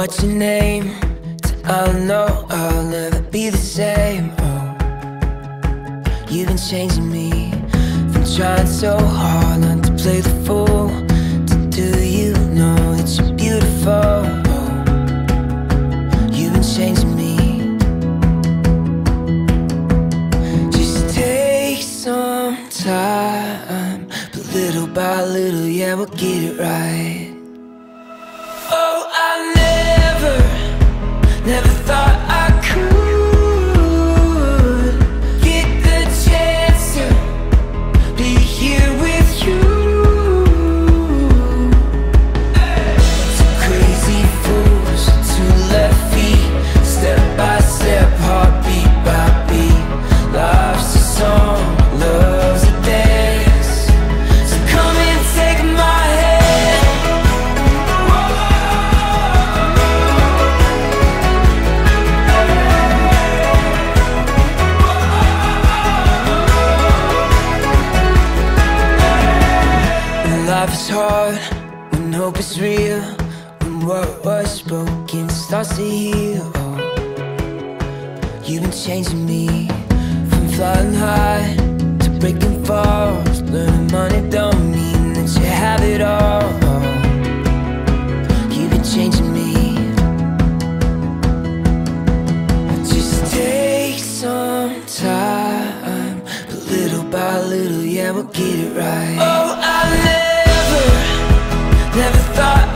what's your name. I'll know I'll never be the same. Oh, you've been changing me from trying so hard not to play the fool. To do you know that you're beautiful? Oh, you've been changing me. Just take some time, but little by little, yeah, we'll get it right. Life is hard, when hope is real, when what was broken starts to heal. Oh, you've been changing me from flying high to breaking falls. Learning money don't mean that you have it all. Oh, you've been changing me. Just take some time, but little by little, yeah, we'll get it right. Oh, Never thought